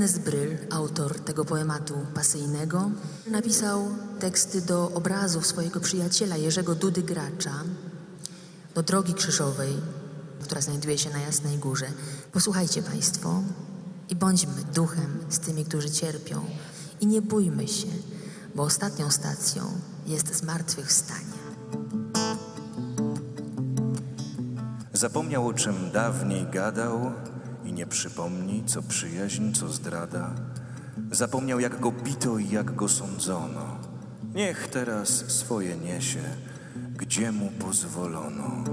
Ernest Bryl, autor tego poematu pasyjnego, napisał teksty do obrazów swojego przyjaciela Jerzego Dudy Gracza, do Drogi Krzyżowej, która znajduje się na Jasnej Górze. Posłuchajcie Państwo i bądźmy duchem z tymi, którzy cierpią i nie bójmy się, bo ostatnią stacją jest zmartwychwstanie. Zapomniał o czym dawniej gadał i nie przypomni, co przyjaźń, co zdrada. Zapomniał, jak go bito i jak go sądzono. Niech teraz swoje niesie, gdzie mu pozwolono.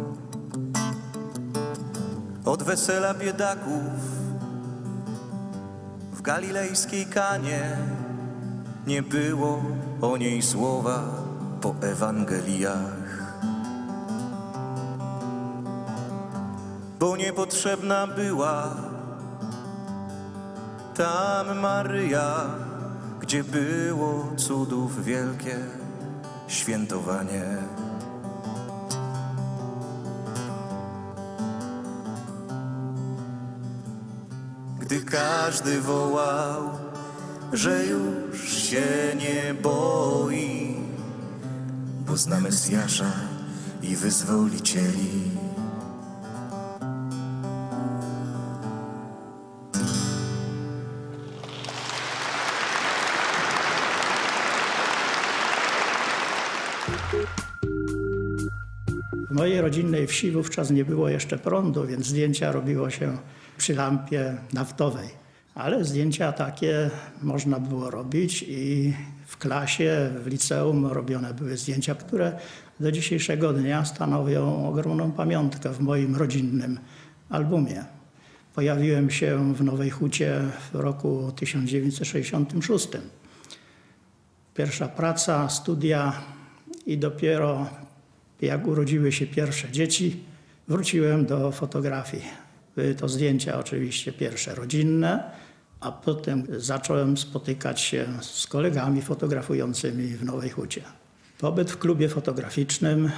Od wesela biedaków w galilejskiej kanie nie było o niej słowa po Ewangeliach. bo niepotrzebna była tam Maryja, gdzie było cudów wielkie świętowanie. Gdy każdy wołał, że już się nie boi, bo zna Mesjasza i wyzwolicieli. Mojej rodzinnej wsi wówczas nie było jeszcze prądu, więc zdjęcia robiło się przy lampie naftowej. Ale zdjęcia takie można było robić i w klasie, w liceum robione były zdjęcia, które do dzisiejszego dnia stanowią ogromną pamiątkę w moim rodzinnym albumie. Pojawiłem się w Nowej Hucie w roku 1966. Pierwsza praca, studia i dopiero jak urodziły się pierwsze dzieci, wróciłem do fotografii. Były to zdjęcia oczywiście pierwsze rodzinne, a potem zacząłem spotykać się z kolegami fotografującymi w Nowej Hucie. Pobyt w klubie fotograficznym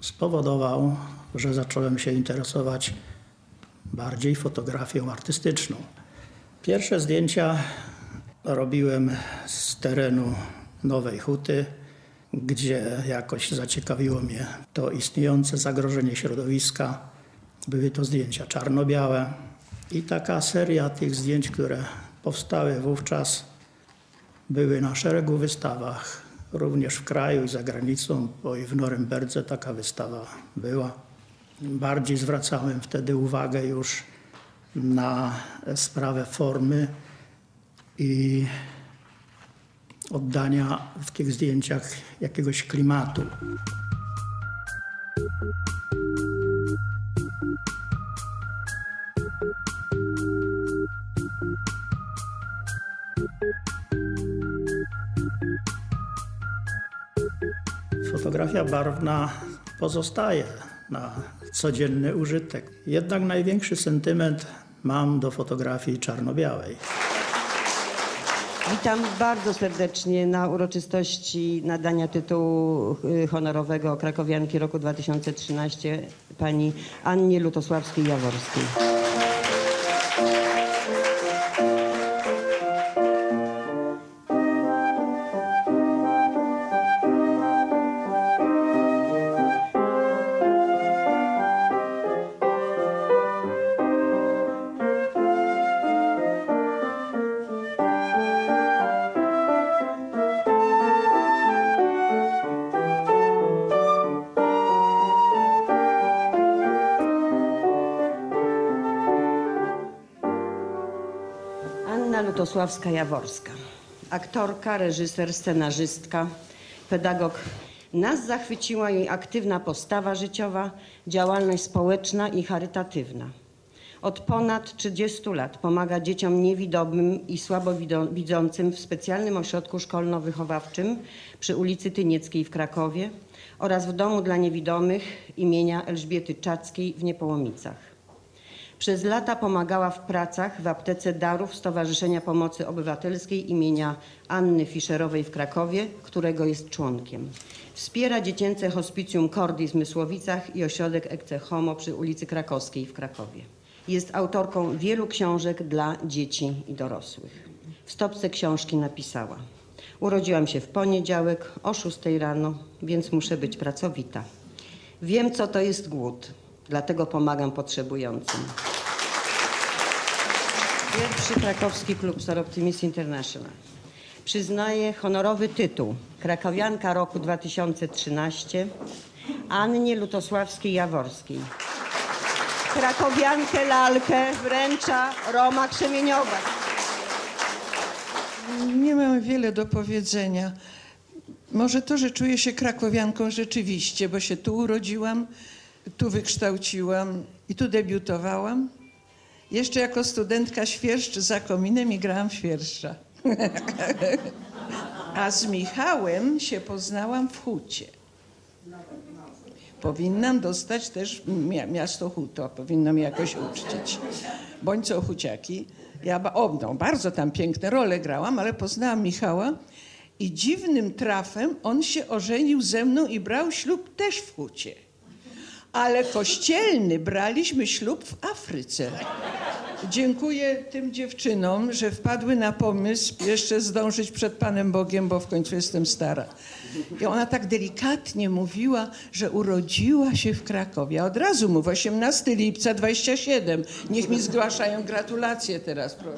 spowodował, że zacząłem się interesować bardziej fotografią artystyczną. Pierwsze zdjęcia robiłem z terenu Nowej Huty gdzie jakoś zaciekawiło mnie to istniejące zagrożenie środowiska. Były to zdjęcia czarno-białe i taka seria tych zdjęć, które powstały wówczas, były na szeregu wystawach, również w kraju i za granicą, bo i w Norymberdze taka wystawa była. Bardziej zwracałem wtedy uwagę już na sprawę formy i oddania w tych zdjęciach jakiegoś klimatu. Fotografia barwna pozostaje na codzienny użytek. Jednak największy sentyment mam do fotografii czarno-białej. Witam bardzo serdecznie na uroczystości nadania tytułu y, honorowego Krakowianki roku 2013 pani Annie Lutosławskiej-Jaworskiej. Anna Lutosławska-Jaworska. Aktorka, reżyser, scenarzystka, pedagog. Nas zachwyciła jej aktywna postawa życiowa, działalność społeczna i charytatywna. Od ponad 30 lat pomaga dzieciom niewidomym i słabowidzącym w specjalnym ośrodku szkolno-wychowawczym przy ulicy Tynieckiej w Krakowie oraz w Domu dla Niewidomych imienia Elżbiety Czackiej w Niepołomicach. Przez lata pomagała w pracach w aptece darów Stowarzyszenia Pomocy Obywatelskiej imienia Anny Fischerowej w Krakowie, którego jest członkiem. Wspiera dziecięce hospicjum Cordis w Mysłowicach i ośrodek Ecce Homo przy ulicy Krakowskiej w Krakowie. Jest autorką wielu książek dla dzieci i dorosłych. W stopce książki napisała: Urodziłam się w poniedziałek o 6 rano, więc muszę być pracowita. Wiem, co to jest głód, dlatego pomagam potrzebującym. Pierwszy krakowski klub Star Optimist International przyznaje honorowy tytuł Krakowianka roku 2013 Annie Lutosławskiej-Jaworskiej. Krakowiankę lalkę wręcza Roma Krzemieniowak. Nie mam wiele do powiedzenia. Może to, że czuję się krakowianką rzeczywiście, bo się tu urodziłam, tu wykształciłam i tu debiutowałam. Jeszcze jako studentka świerszcz za kominem i grałam świerszcza. A z Michałem się poznałam w Hucie. Powinnam dostać też mia- miasto Huto, powinnam jakoś uczcić. Bądź co Huciaki. Ja o, no, bardzo tam piękne role grałam, ale poznałam Michała i dziwnym trafem on się ożenił ze mną i brał ślub też w Hucie. Ale kościelny braliśmy ślub w Afryce. Dziękuję tym dziewczynom, że wpadły na pomysł jeszcze zdążyć przed Panem Bogiem, bo w końcu jestem stara. I ona tak delikatnie mówiła, że urodziła się w Krakowie. A od razu mów, 18 lipca 27. Niech mi zgłaszają gratulacje teraz, proszę.